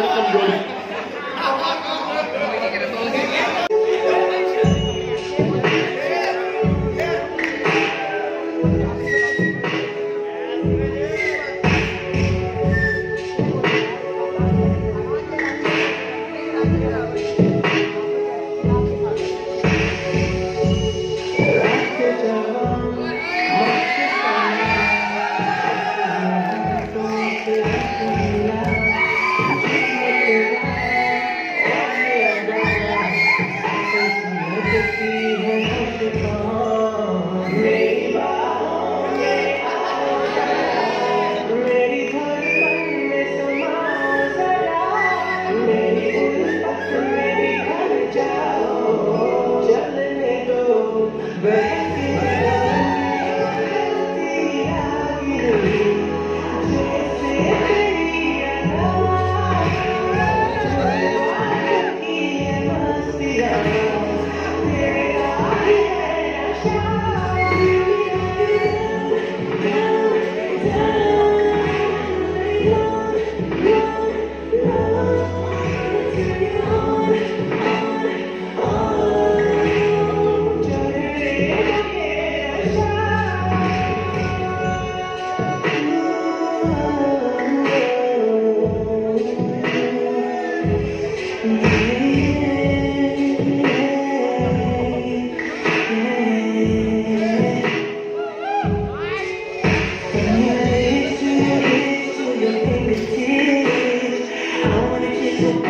Olha o caminhão. people.